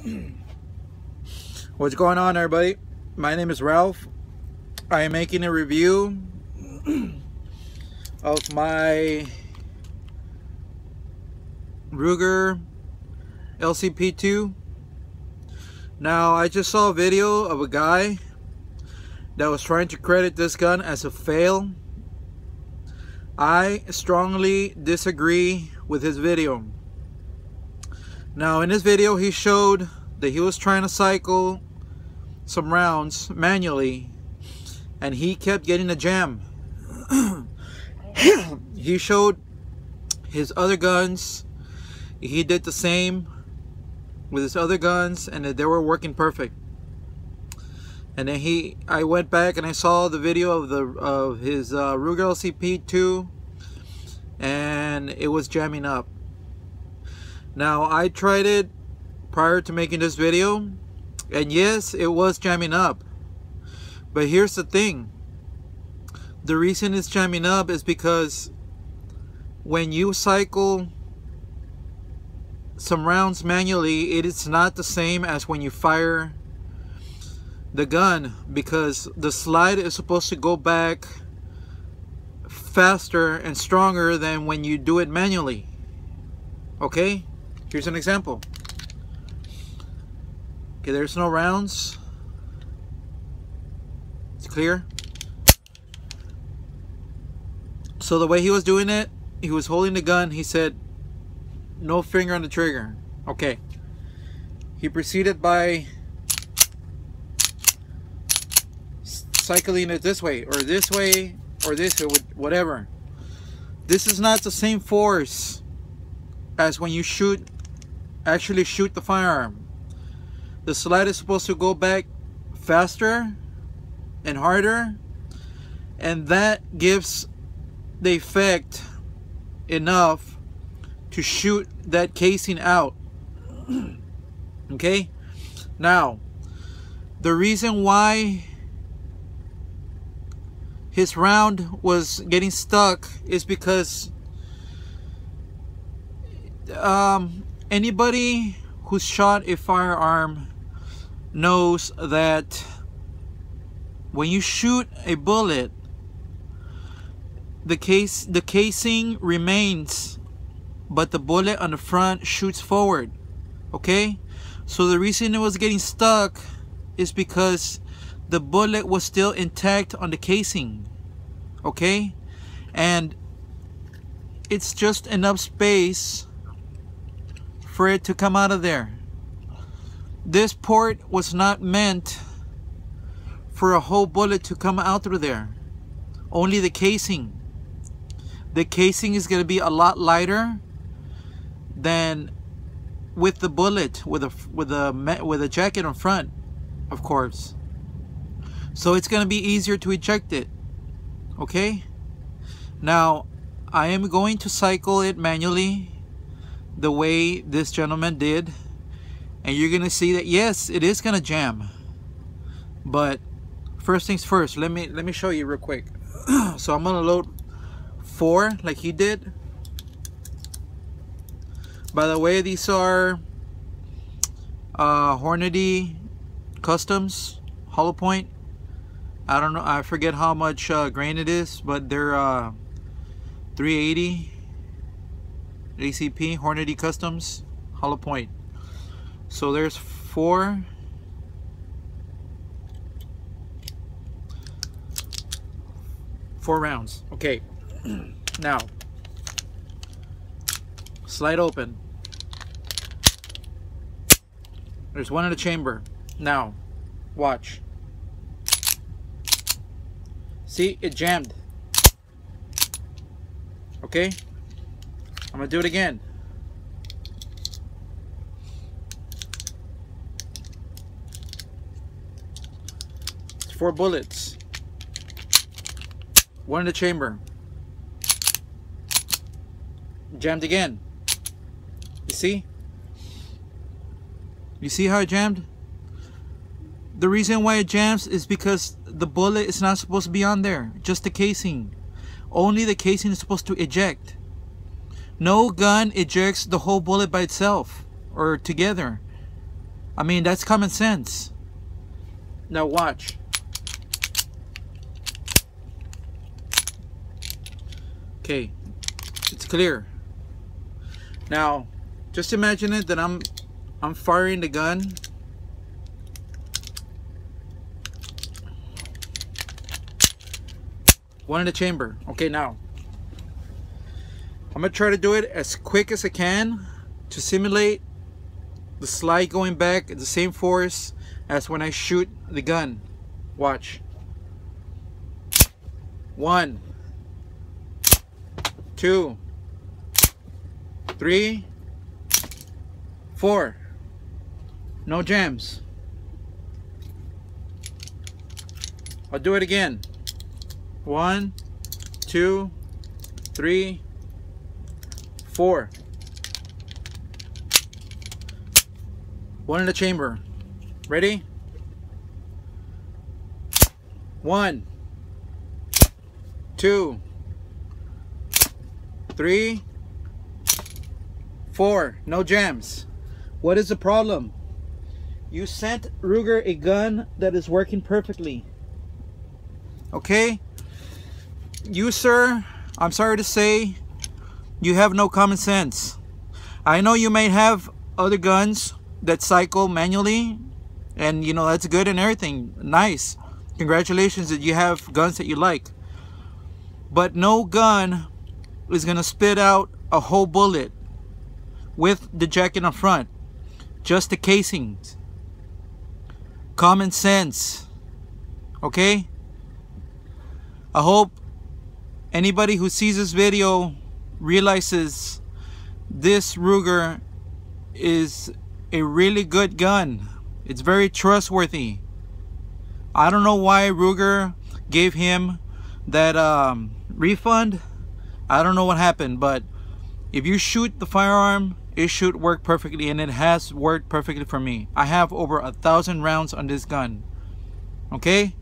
What's going on everybody? My name is Ralph. I am making a review of my Ruger LCP2. Now I just saw a video of a guy that was trying to credit this gun as a fail. I strongly disagree with his video. Now in this video he showed that he was trying to cycle some rounds manually and he kept getting a jam. he showed his other guns. He did the same with his other guns and they were working perfect. And then he, I went back and I saw the video of the of his uh, Ruger LCP2 and it was jamming up. Now I tried it prior to making this video and yes it was jamming up. But here's the thing. The reason it's jamming up is because when you cycle some rounds manually it is not the same as when you fire the gun because the slide is supposed to go back faster and stronger than when you do it manually. Okay here's an example. Okay there's no rounds. It's clear? So the way he was doing it he was holding the gun. He said no finger on the trigger. Okay. He proceeded by cycling it this way or this way or this or whatever. This is not the same force as when you shoot actually shoot the firearm. The slide is supposed to go back faster and harder and that gives the effect enough to shoot that casing out. Okay? Now the reason why his round was getting stuck is because um, anybody who's shot a firearm knows that when you shoot a bullet the case the casing remains but the bullet on the front shoots forward okay? So the reason it was getting stuck is because the bullet was still intact on the casing okay? And it's just enough space for it to come out of there. This port was not meant for a whole bullet to come out through there. Only the casing. The casing is going to be a lot lighter than with the bullet with a with a with a jacket on front of course. So it's going to be easier to eject it okay? Now I am going to cycle it manually the way this gentleman did and you're gonna see that yes it is gonna jam. But first things first let me let me show you real quick. So I'm gonna load four like he did. By the way these are uh, Hornady customs hollow point. I don't know I forget how much uh, grain it is but they're uh, 380 ACP Hornady Customs hollow point. So there's four. Four rounds. Okay. Now slide open. There's one in the chamber. Now watch. See, it jammed. Okay? I'm gonna do it again. It's four bullets. One in the chamber. Jammed again. You see? You see how it jammed? The reason why it jams is because the bullet is not supposed to be on there. Just the casing. Only the casing is supposed to eject. No gun ejects the whole bullet by itself or together. I mean, that's common sense. Now watch. Okay, it's clear. Now, just imagine it that I'm I'm firing the gun. One in the chamber. Okay, now I'm gonna try to do it as quick as I can to simulate the slide going back the same force as when I shoot the gun. Watch. One, two, three, four. No jams. I'll do it again. One, two, three, four. One in the chamber. Ready? One, two, three, four. No jams. What is the problem? You sent Ruger a gun that is working perfectly. Okay? You, sir, I'm sorry to say, you have no common sense. I know you may have other guns that cycle manually and you know that's good and everything. Nice. Congratulations that you have guns that you like. But no gun is gonna spit out a whole bullet with the jacket in front. Just the casings. Common sense. Okay? I hope anybody who sees this video realizes this Ruger is a really good gun. It's very trustworthy. I don't know why Ruger gave him that um, refund. I don't know what happened, but if you shoot the firearm, it should work perfectly, and it has worked perfectly for me. I have over a thousand rounds on this gun. Okay?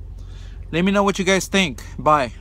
Let me know what you guys think. Bye.